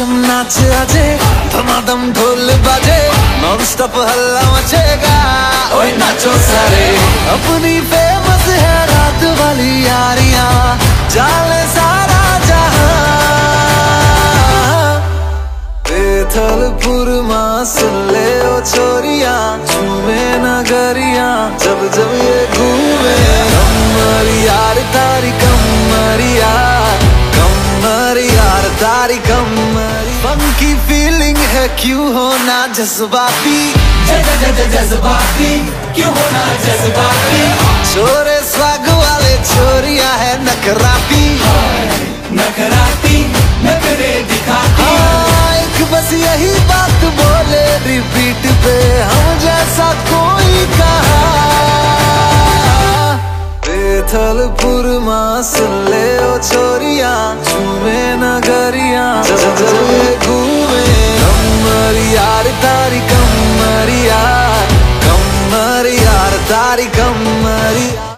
नाच अजे धमाधम ढोल बाजे नॉन स्टॉप हल्ला मचेगा। ओए नाचो सारे। अपनी फ़ेमस है रात वाली यारियाँ जाले सारा जहाँ। बेथलपुर माँ सुन ले ओ छोरिया झूमे नगरिया, जब जब ये घूमे तारी कमर फंकी फीलिंग है क्यों होना जज्बाती? जज्बाती। क्यों होना जज्बाती? छोरे स्वाग वाले छोरिया है नकराती नखराती नखरे दिखाती। हाँ, एक बस यही बात बोले रिपीट पे हम जैसा कोई कहा। बेथलपुर माँ सुन ले ओ छोरिया तारी कमरिया कमरिया तारी कमरिया